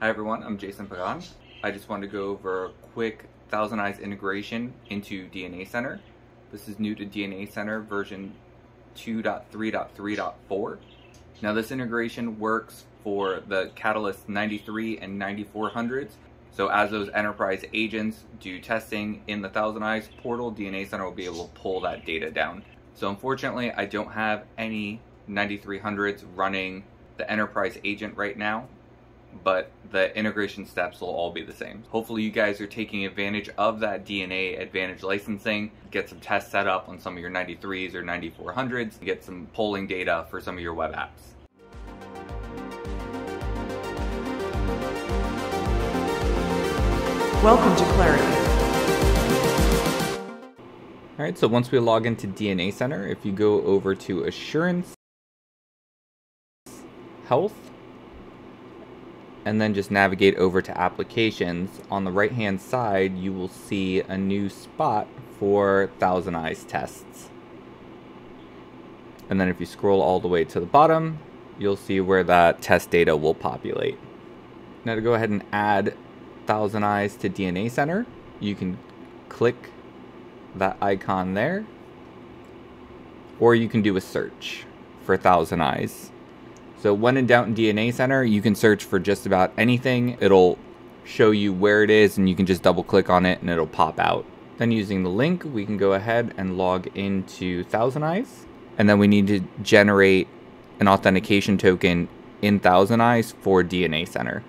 Hi everyone, I'm Jason Pagan. I just wanted to go over a quick ThousandEyes integration into DNA Center. This is new to DNA Center version 2.3.3.4. Now this integration works for the Catalyst 93 and 9400s. So as those enterprise agents do testing in the ThousandEyes portal, DNA Center will be able to pull that data down. So unfortunately, I don't have any 9300s running the enterprise agent right now, but the integration steps will all be the same. Hopefully you guys are taking advantage of that DNA Advantage licensing, get some tests set up on some of your 93s or 9400s, get some polling data for some of your web apps. Welcome to Clarity. All right, so once we log into DNA Center, if you go over to Assurance, Health, and then just navigate over to Applications, on the right hand side, you will see a new spot for ThousandEyes tests. And then if you scroll all the way to the bottom, you'll see where that test data will populate. Now to go ahead and add ThousandEyes to DNA Center, you can click that icon there, or you can do a search for ThousandEyes. So when in doubt in DNA Center, you can search for just about anything. It'll show you where it is and you can just double click on it and it'll pop out. Then using the link, we can go ahead and log into ThousandEyes. And then we need to generate an authentication token in ThousandEyes for DNA Center.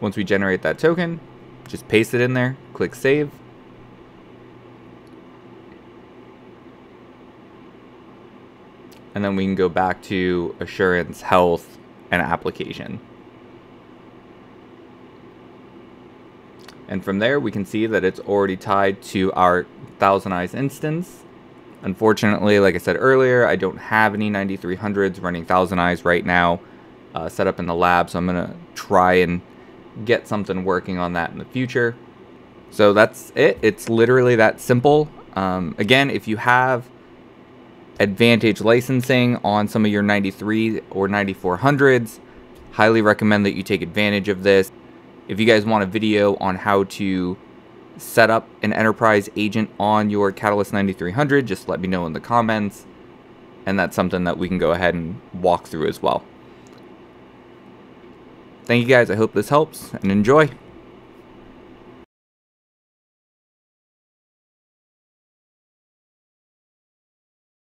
Once we generate that token, just paste it in there, click save. And then we can go back to assurance, health, and application. And from there, we can see that it's already tied to our ThousandEyes instance. Unfortunately, like I said earlier, I don't have any 9300s running ThousandEyes right now uh, set up in the lab, so I'm going to try and get something working on that in the future. So that's it. It's literally that simple. Um, again, if you have Advantage licensing on some of your 93 or 9400s, highly recommend that you take advantage of this. If you guys want a video on how to set up an enterprise agent on your Catalyst 9300, just let me know in the comments. And that's something that we can go ahead and walk through as well. Thank you guys. I hope this helps and enjoy.